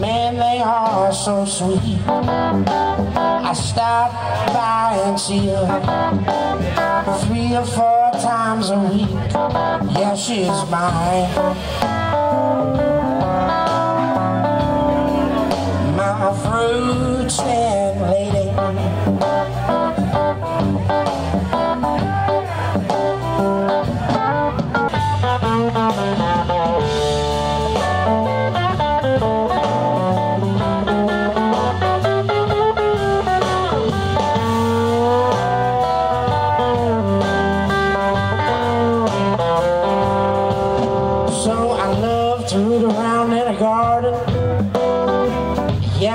Man, they are so sweet. I stop by and see her three or four times a week. Yeah, she's mine. My fruit stand lady.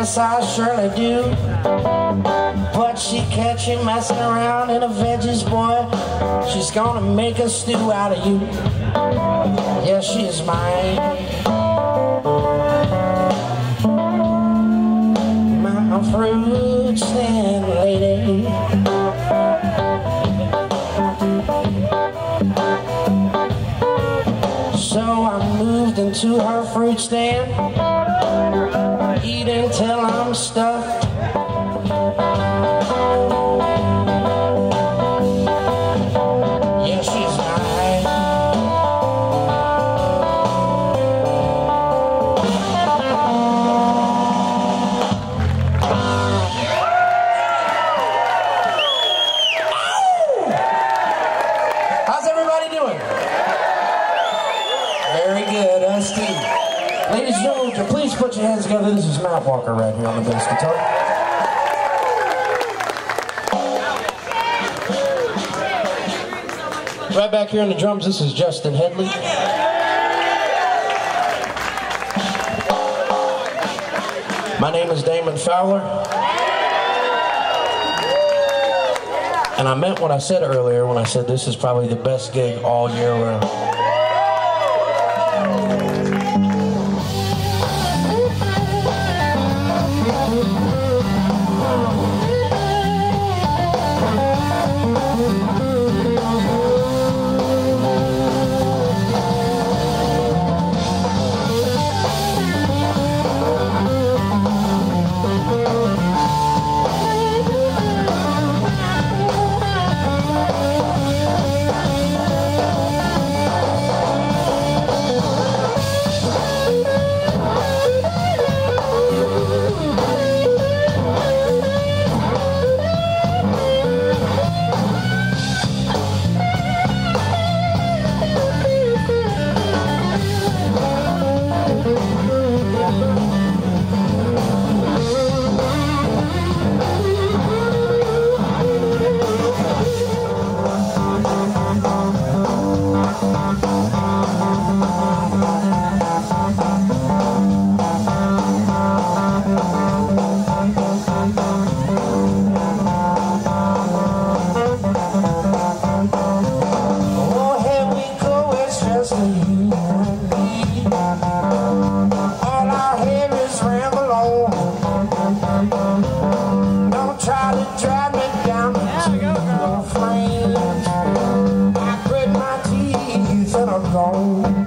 Yes, I surely do. But she catch you messing around in a veggies, boy. She's gonna make a stew out of you. Yes, she's mine. My fruit stand lady. So I moved into her fruit stand, How's everybody doing? Very good, uh, Steve. Ladies and gentlemen, please put your hands together. This is Matt Walker right here on the bass guitar. Right back here on the drums, this is Justin Headley. My name is Damon Fowler. And I meant what I said earlier when I said this is probably the best gig all year round. Gone.